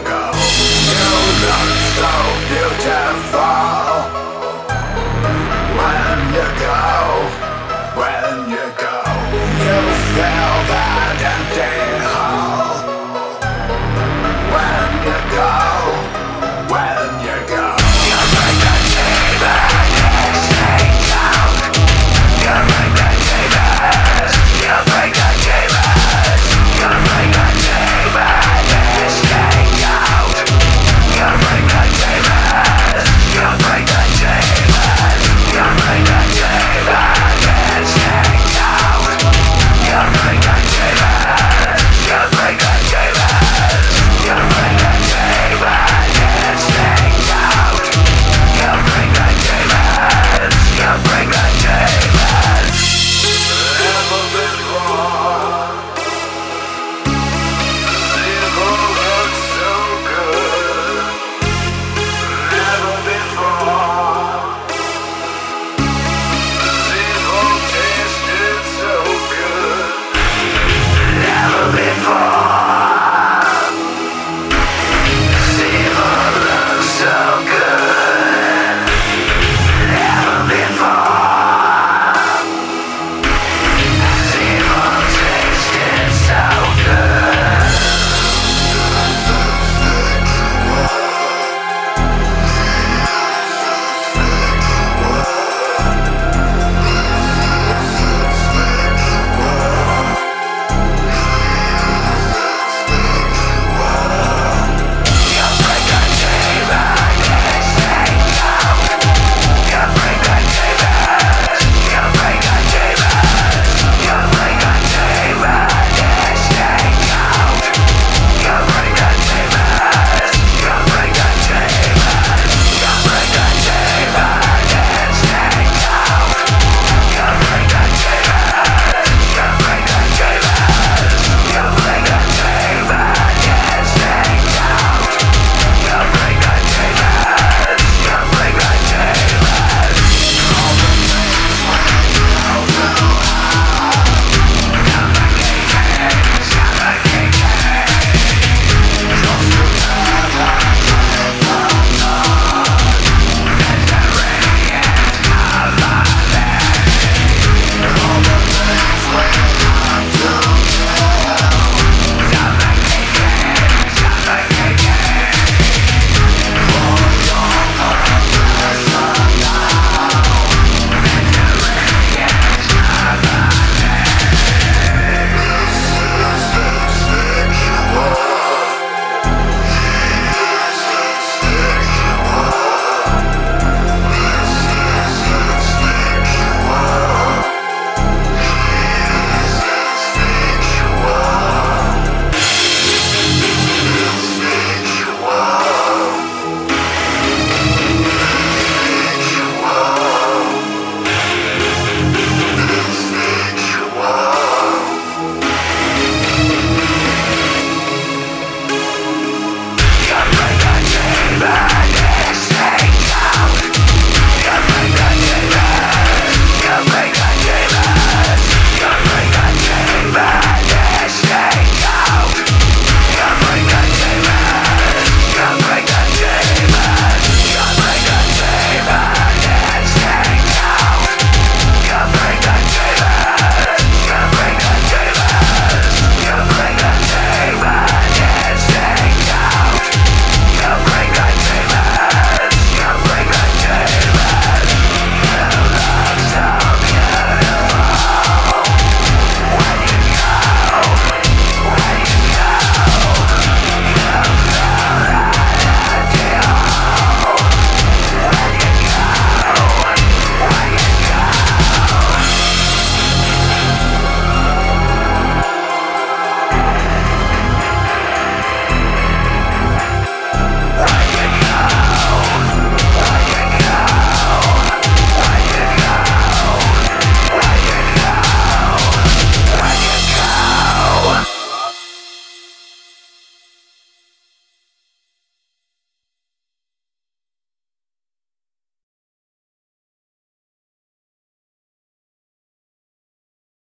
go. You look so beautiful.